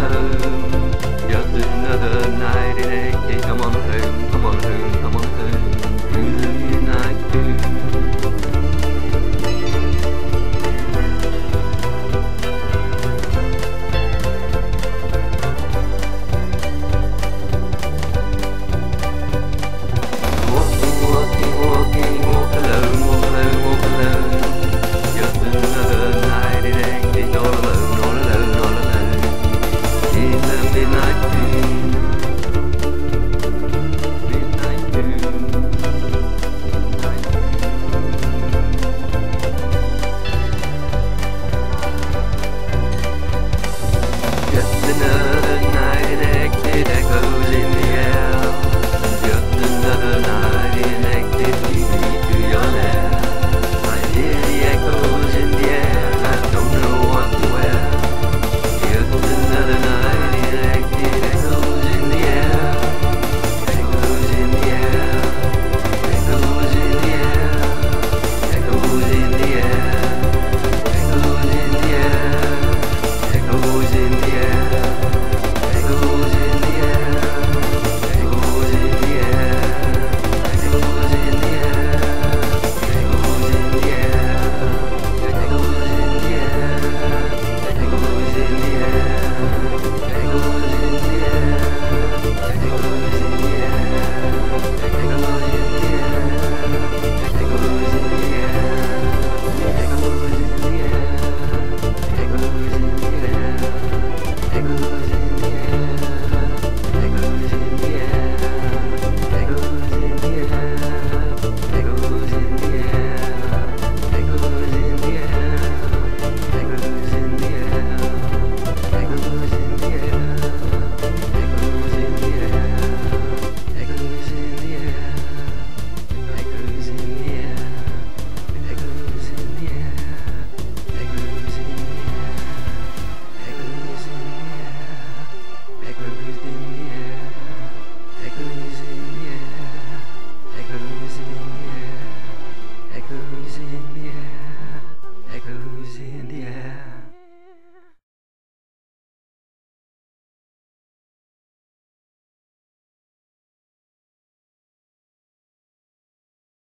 Tarang